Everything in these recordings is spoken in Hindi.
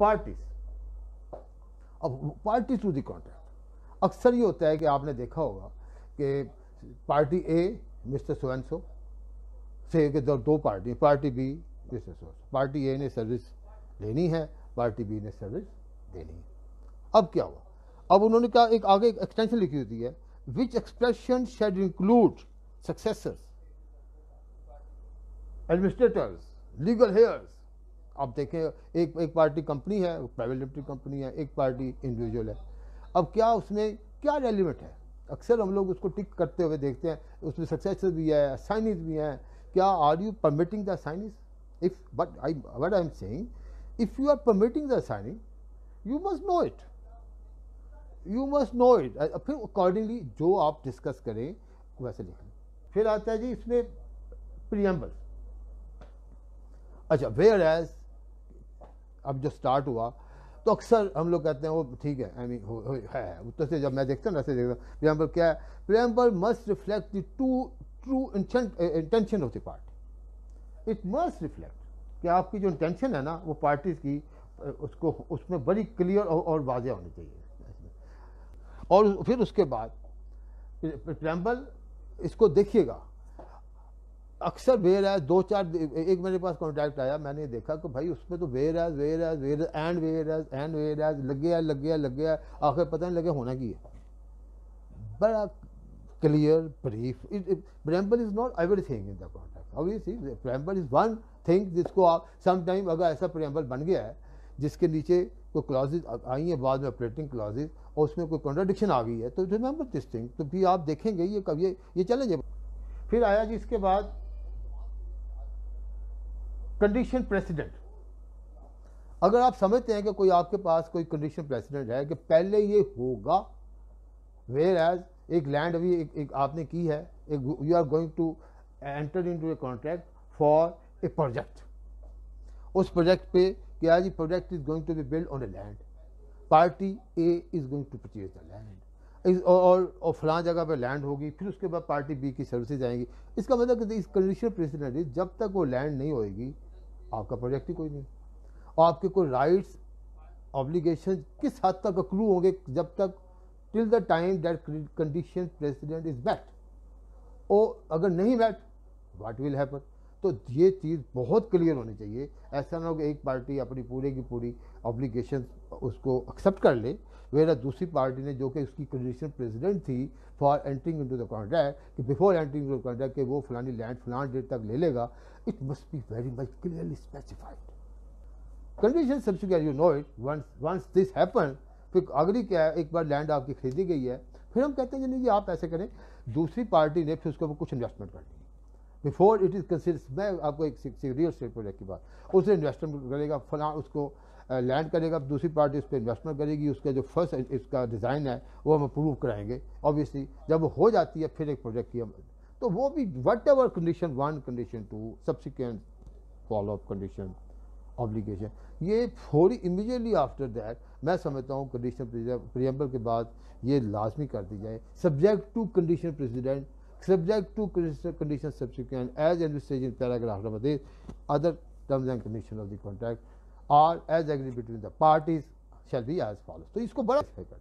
पार्टीज़ अब पार्टी टू द कॉन्ट्रैक्ट अक्सर ये होता है कि आपने देखा होगा कि पार्टी ए मिस्टर सोएंसो से कि दो party party B mister so party A ने सर्विस लेनी है पार्टी बी ने सर्विस देनी है. अब क्या हुआ? अब उन्होंने कहा, एक आगे एक एक्सटेंशन लिखी होती है which expression shall include successors administrators legal heirs आप देखें, एक एक पार्टी कंपनी है, प्राइवेट लिमिटेड कंपनी है, एक पार्टी इंडिविजुअल है। अब क्या उसमें, क्या रेलिवेंट है? अक्सर हम लोग उसको टिक करते हुए देखते हैं, उसमें सक्सेस भी है साइनिस भी हैं। क्या are you permitting the assigns if but I what I am saying if you are permitting the signing you must know it you must know it फिर अकॉर्डिंगली जो आप डिस्कस करें, वैसे लिखें फिर आता है जी इसमें प्रियम्बल अच्छा वेयर एज अब जो स्टार्ट हुआ तो अक्सर हम लोग कहते हैं वो ठीक है आई मीन है उत्तर से जब मैं देखता हूँ ना ऐसे देखता हूँ। प्रियम्बल क्या है? Preamble must reflect the to true intention of the party it must reflect कि आपकी जो इंटेंशन है ना वो पार्टी की उसको उसमें बड़ी क्लियर और, और वाजह होनी चाहिए। और फिर उसके बाद प्रेम्बल इसको देखिएगा। अक्सर वेयर एज, दो चार एक मेरे पास कॉन्टैक्ट आया, मैंने देखा कि भाई उसमें तो whereas whereas, where and whereas and whereas, लग गया लग गया लग गया आखिर पता नहीं लगे होना की है। बड़ा clear brief preamble is not everything in the contract obviously preamble is one thing जिसको आप सम टाइम अगर ऐसा प्रेम्बल बन गया है, जिसके नीचे कोई क्लॉजेज आई हैं, बाद में ऑपरेटिंग क्लॉजेज और उसमें कोई कॉन्ट्राडिक्शन आ गई है तो रिमेंबर दिस थिंग तो भी आप देखेंगे, ये कब, ये ये चैलेंज फिर आया जी इसके बाद कंडीशन प्रेसिडेंट अगर आप समझते हैं कि कोई आपके पास कोई कंडीशन प्रेसिडेंट है कि पहले ये होगा वेयर एज एक लैंड अभी एक, एक आपने की है एक you are going to enter into a contract for a project उस प्रोजेक्ट पे क्या जी project is going to be build on a land party A is going to purchase the land और और फलां जगह पे लैंड होगी फिर उसके बाद पार्टी बी की सर्विसेज़ आएँगी। इसका मतलब कि इस कंडीशन प्रेसिडेंट जब तक वो लैंड नहीं होएगी आपका प्रोजेक्ट ही कोई नहीं। आपके कोई राइट्स ऑब्लिगेशन किस हद तक अक्रू होंगे जब तक till the time that condition precedent is bat और अगर नहीं बैट वाट विल हैपन तो ये चीज़ बहुत क्लियर होनी चाहिए। ऐसा ना हो कि एक पार्टी अपनी पूरे की पूरी ऑब्लिगेशन उसको एक्सेप्ट कर ले वेरा दूसरी पार्टी ने जो कि उसकी कंडीशन प्रेसिडेंट थी for entering into the contract कि before entering into the contract कि वो फलानी लैंड फलान डेट तक ले लेगा it must be very much clearly specified condition subsequent you know it once once this happen फिर अगली क्या है, एक बार लैंड आपकी खरीदी गई है, फिर हम कहते हैं कि नहीं जी आप ऐसे करें, दूसरी पार्टी ने फिर उसके ऊपर कुछ इन्वेस्टमेंट कर ली बिफोर इट इज़ कंसिडर मैं आपको एक रियल स्टेट प्रोजेक्ट की बात उसने इन्वेस्टमेंट करेगा फला उसको लैंड करेगा दूसरी पार्टी उस पर इन्वेस्टमेंट करेगी, उसका जो फ़र्स्ट इसका डिज़ाइन है, वो हम अप्रूव कराएँगे। ऑब्वियसली जब वो हो जाती है, फिर एक प्रोजेक्ट की हम तो वो भी whatever condition one condition two subsequent follow up condition obligation ये थोड़ी इमीडिएटली आफ्टर दैट मैं समझता हूँ कंडीशन प्रियम्बल के बाद ये लाजमी कर दी जाए। Subject to condition precedent conditions subsequent, as envisaged in paragraph number 3 other terms and conditions of the contract or as agreed between the parties shall be as follows. तो इसको बड़ा कर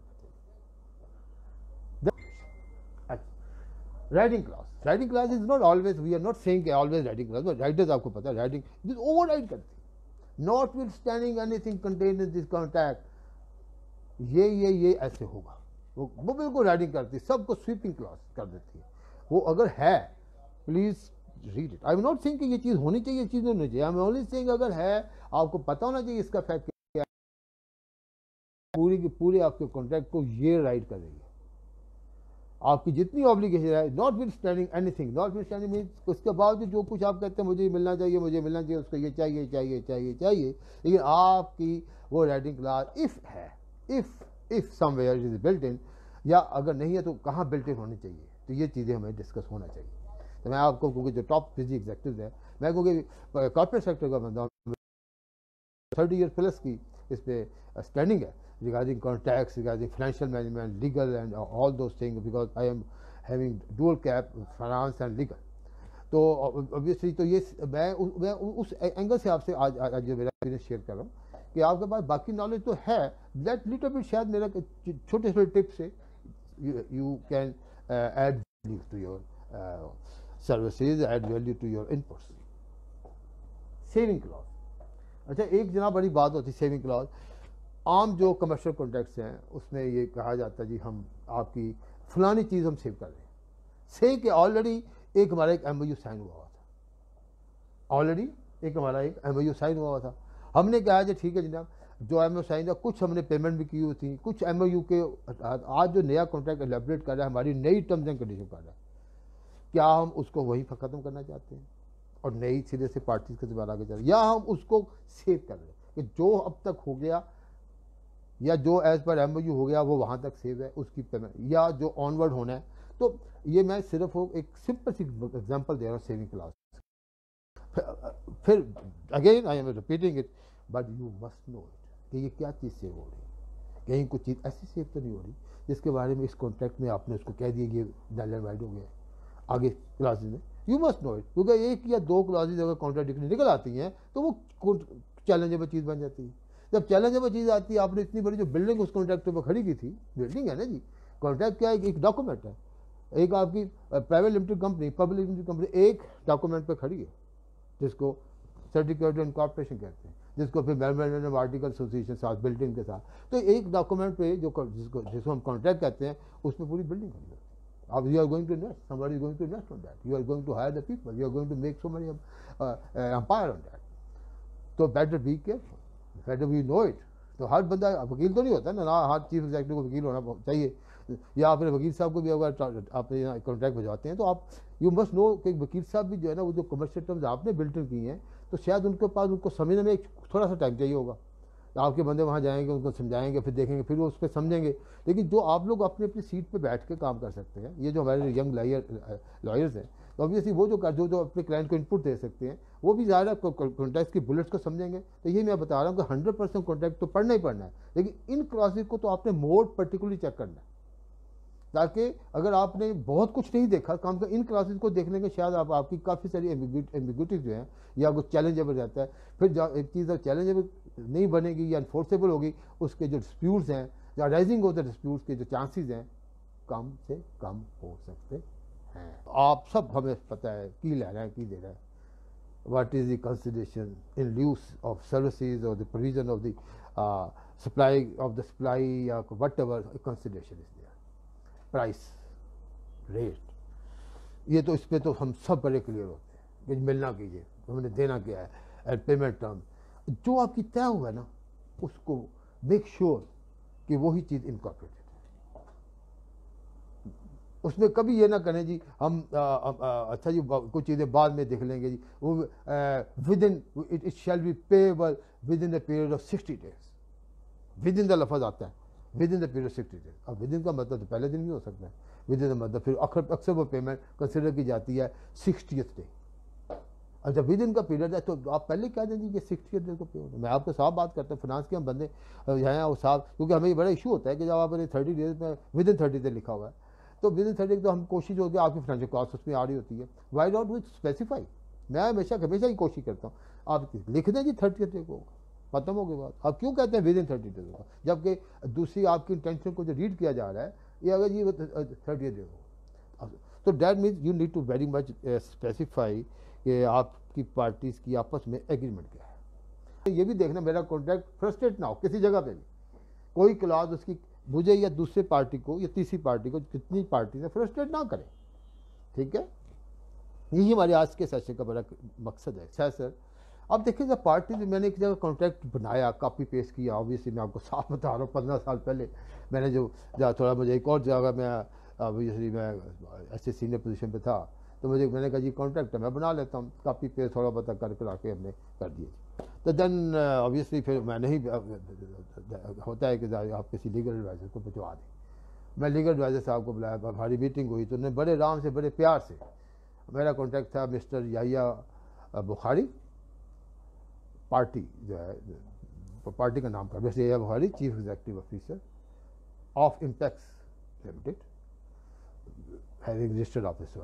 riding clause riding clause is not always we are not saying always riding clause but riders आपको पता है राइटिंग दिस ओवर राइट करती notwithstanding anything contain in this contract ये ये ये ऐसे होगा। वो वो बिल्कुल राइटिंग करती, सबको स्वीपिंग क्लास कर देती है। वो अगर है please read it I am not saying कि ये चीज़ होनी चाहिए, ये चीज़ नहीं होनी चाहिए। आई एम ओनली सेइंग अगर है, आपको पता होना चाहिए इसका फैक्ट क्या है। पूरी की पूरी आपके कॉन्ट्रैक्ट को ये राइट करेगी। आपकी जितनी ऑब्लिगेशन है notwithstanding anything notwithstanding means उसके बाद जो कुछ आप कहते हैं, मुझे मिलना चाहिए, मुझे मिलना चाहिए, उसको ये चाहिए चाहिए चाहिए चाहिए। लेकिन आपकी वो राइटिंग क्लास इफ़ है if if somewhere is built in या अगर नहीं है तो कहाँ बिल्ट इन होनी चाहिए? तो ये चीज़ें हमें डिस्कस होना चाहिए। तो मैं आपको क्योंकि जो टॉप फिजी एग्जेक्टिव है, मैं क्योंकि कॉर्पोरेट सेक्टर का बंदा थर्टी ईयर प्लस की इस पर स्टैंडिंग है regarding contract regarding financial management legal and all those thing because I am having dual cap finance and legal तो ऑब्वियसली तो ये मैं मैं उस एंगल से आपसे आज आज जो मेरा एक्सपीरियंस शेयर कर रहा हूँ, कि आपके पास बाकी नॉलेज तो है दैट लिटिल बिट शायद मेरा छोटे छोटे टिप्स से you can add to your services add value to your inputs saving clause अच्छा एक जना बड़ी बात होती है सेविंग क्लॉज आम जो कमर्शियल कॉन्ट्रैक्ट्स हैं, उसमें ये कहा जाता है जी, हम आपकी फलानी चीज़ हम सेव कर रहे हैं। से कि ऑलरेडी एक हमारा एक एम साइन हुआ हुआ था। ऑलरेडी एक हमारा एक एम साइन हुआ था। हमने कहा जी, ठीक है जनाब, जो एम साइन था कुछ हमने पेमेंट भी की हुई थी, कुछ एम के, आज जो नया कॉन्ट्रैक्ट एलेबरेट कर रहा है, हमारी नई टर्म्स एंड कंडीशन कर रहा है। क्या हम उसको वहीं ख़त्म करना चाहते हैं? और नई सिरे से पार्टीज़ के दोबारा आगे चल या हम उसको सेव कर रहे हैं कि जो अब तक हो गया, या जो एज पर एम हो गया, वो वहाँ तक सेव है, उसकी पेमेंट या जो ऑनवर्ड होना है। तो ये मैं सिर्फ़ एक सिंपल सी एग्जांपल दे रहा हूँ सेविंग क्लास फिर again I am repeating it but you must know it कि ये क्या चीज़ सेव हो रही है। कहीं कुछ चीज़ ऐसी सेव तो नहीं हो रही, जिसके बारे में इस कॉन्ट्रैक्ट में आपने उसको कह दिया कि डायलर वाइड हो गया आगे क्लासेज में। यू मस्ट नो इट क्योंकि एक या दो क्लासेज अगर कॉन्ट्राडिक्टरी निकल आती हैं तो वो चैलेंजेबल चीज़ बन जाती है। जब चैलेंजेबल चीज़ आती है, आपने इतनी बड़ी जो बिल्डिंग उस कॉन्ट्रैक्ट पर खड़ी की थी बिल्डिंग है ना जी? कॉन्ट्रैक्ट क्या है? एक डॉक्यूमेंट है। एक आपकी private limited company public limited company एक डॉक्यूमेंट पर खड़ी है, जिसको सर्टिफिकेट इनकॉर्पोरेशन कहते हैं, जिसको फिर मेमोरेंडम आर्टिकल एसोसिएशन साथ बिल्डिंग के साथ। तो एक डॉक्यूमेंट पे जो जिसको जिसको हम कॉन्ट्रैक्ट कहते हैं, उसमें पूरी बिल्डिंग खड़ी अब you are going to invest somebody is going to invest on that. You are going to hire the people. You are going to make so many uh, uh, empire on that. तो better be careful better we know it तो हर बंदा वकील तो नहीं होता ना ना हर चीफ एग्जेक्टिव को वकील होना चाहिए। या अपने वकील साहब को भी अगर आप कॉन्ट्रैक्ट भिजवाते हैं तो आप यू मस्ट नो कि वकील साहब भी जो है ना वो जो कमर्शियल टर्म्स आपने बिल्टन की हैं तो शायद उनके पास उनको समझने में एक थोड़ा सा टाइम चाहिए होगा। आपके बंदे वहाँ जाएँगे, उनको समझाएँगे, फिर देखेंगे, फिर वो उस पर समझेंगे। लेकिन जो आप लोग अपनी अपनी सीट पे बैठ के काम कर सकते हैं, ये जो हमारे यंग लॉयर लॉयर्स हैं तो ऑब्वियसली वो जो कर, जो जो अपने क्लाइंट को इनपुट दे सकते हैं, वो भी ज़्यादा कॉन्टैक्ट की बुलेट्स को समझेंगे। तो ये मैं बता रहा हूँ कि हंड्रेड परसेंट कॉन्टैक्ट तो पढ़ना ही पढ़ना है, लेकिन इन क्लासेज को तो आपने मोड पर्टिकुलरली चेक करना है। ताकि अगर आपने बहुत कुछ नहीं देखा, काम से इन क्लासेस को देखने के शायद आप, आपकी काफ़ी सारी एम्बिग्यूटीज जो हैं, या कुछ चैलेंजेबल रहता है, फिर एक चीज़ चैलेंजेबल नहीं बनेगी या इन्फोर्सेबल होगी उसके जो डिस्प्यूट्स हैं या राइजिंग ऑफ़ द डिस्प्यूट्स के जो चांसेस हैं कम से कम हो सकते हैं। आप सब हमें पता है की ले रहे हैं की दे रहे हैं। What is the consideration in lieu of services or the provision of the uh, supply of the supply or whatever consideration is there? Price rate ये तो इस पर तो हम सब बड़े क्लियर होते हैं। कि मिलना कीजिए। हमने देना क्या है? एंड पेमेंट टर्म जो आपकी तय हुआ है ना उसको मेक श्योर sure कि वही चीज़ इनकॉर्पोरेटेड उसमें कभी ये ना करें जी हम आ, आ, आ, अच्छा जी कुछ चीज़ें बाद में देख लेंगे जी। वो within it it shall be payable within the period of sixty days within the लफज आता है। Within the period sixty days अब विद इन का मतलब तो पहले दिन भी हो सकता है। विद इन द मतलब फिर अक्सर वो पेमेंट कंसिडर की जाती है सिक्सटीथ डे और जब विद इन का पीरियड है तो आप पहले कह देंगे कि सिक्स ईयर को पे मैं आपको साफ़ बात करता हूँ फाइनेंस के हम बंदे हैं और साफ़ क्योंकि हमें ये बड़ा इशू होता है कि जब आपने थर्टी डेज़ में विद इन थर्टी डेज़ लिखा हुआ है तो विद इन थर्टी तो हम कोशिश होती है, आपकी फाइनेंशियल कॉस्ट उसमें आ रही होती है। वाई डॉट विथ स्पेसिफाई मैं हमेशा हमेशा ही कोशिश करता हूँ, आप लिख दें जी थर्टी डे को खत्म हो गई बात। अब क्यों कहते हैं विद इन थर्टी डेज़ होगा जबकि दूसरी आपकी इंटेंशन को जो रीड किया जा रहा है, ये अगर ये थर्टी डेज़ हो तो that means you need to very much specify कि आपकी पार्टीज़ की आपस में एग्रीमेंट क्या है। ये भी देखना मेरा कॉन्ट्रैक्ट फ्रस्ट्रेट ना हो किसी जगह पे भी। कोई क्लाज उसकी मुझे या दूसरे पार्टी को या तीसरी पार्टी को कितनी पार्टी से फ्रस्ट्रेट ना करें। ठीक है? यही हमारे आज के सेशन का बड़ा मकसद है। अच्छा सर अब देखिए, जब पार्टी मैंने एक जगह कॉन्ट्रैक्ट बनाया कॉपी पेस्ट किया ऑब्वियसली मैं आपको साफ़ बता रहा हूँ, पंद्रह साल पहले मैंने जो थोड़ा मुझे एक और जगह मैं ऑब्वियसली मैं ऐसे सीनियर पोजीशन पे था तो मुझे, मैंने कहा, जी कॉन्ट्रैक्ट है, मैं बना लेता हूँ। कॉपी पे थोड़ा बहुत कर करा के हमने कर दिए तो देन ऑब्वियसली फिर मैं नहीं होता है कि आप किसी लीगल एडवाइज़र को भिजवा दें। मैं लीगल एडवाइज़र साहब को बुलाया हमारी मीटिंग हुई तो उन्होंने बड़े आराम से, बड़े प्यार से, मेरा कॉन्ट्रैक्ट था मिस्टर याहिया बुखारी, पार्टी जो है, पार्टी का नाम था, mister A Bukhari chief executive officer of Impex limited having registered office